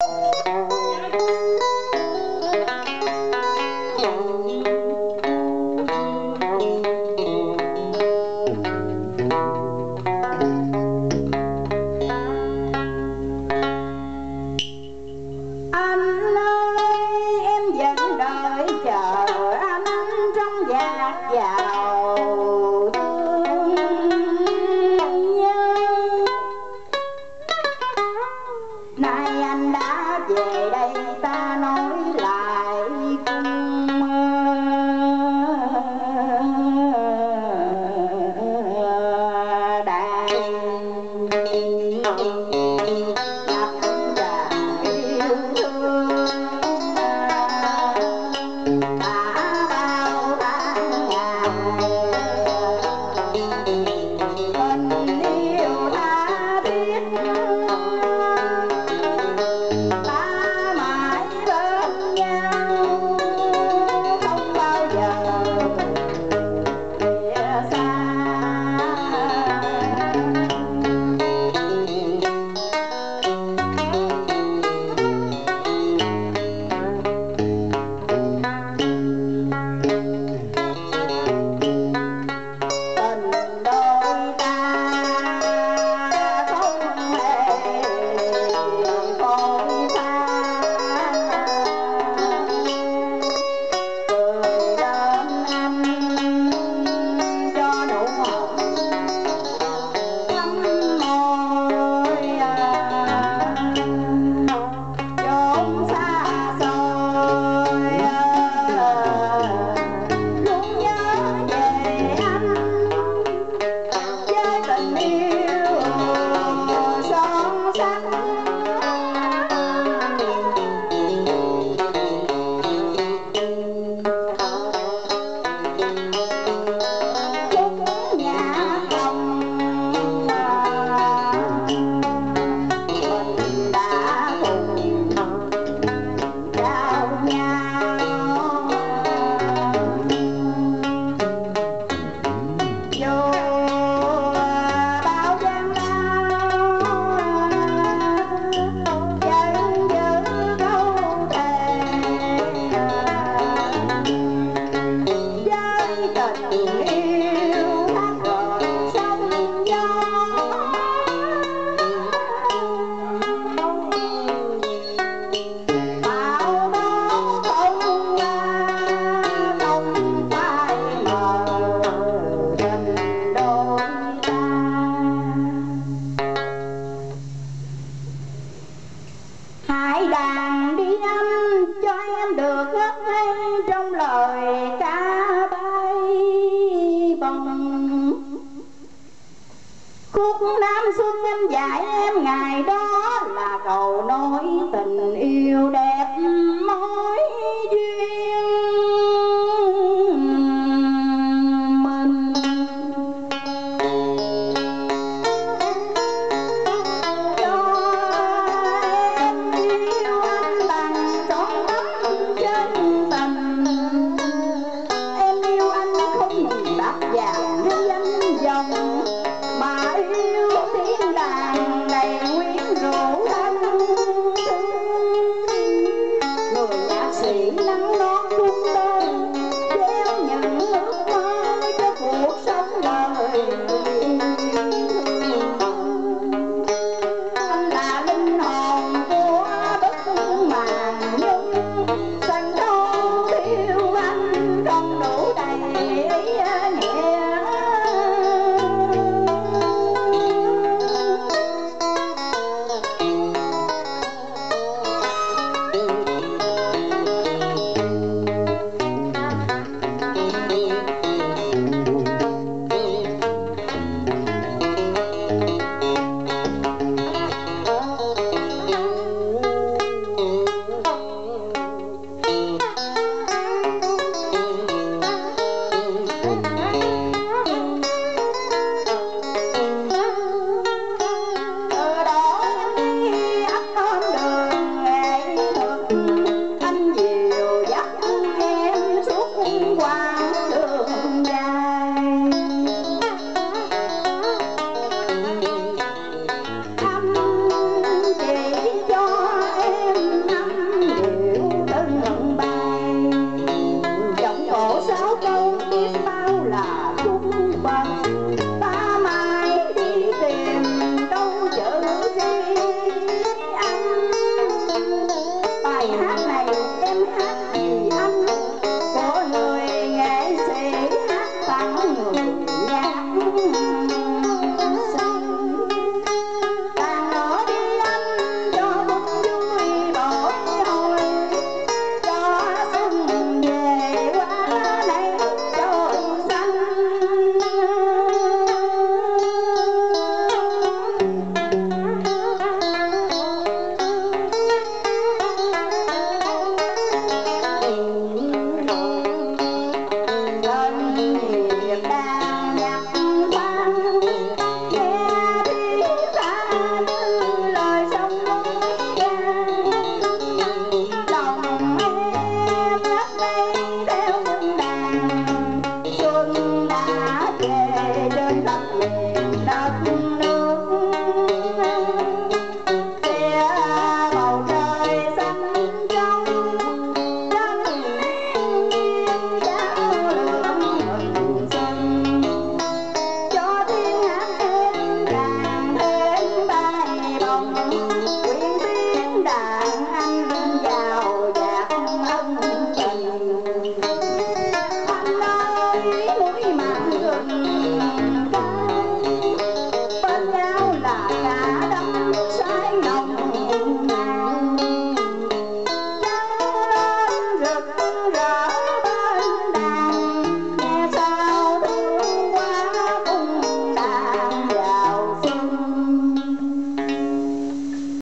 you. traveling. thấy trong lời ca bay bồng. Khúc nam xuân em dạy em ngày đó là cầu nối tình yêu đẹp. về đến đất liền đất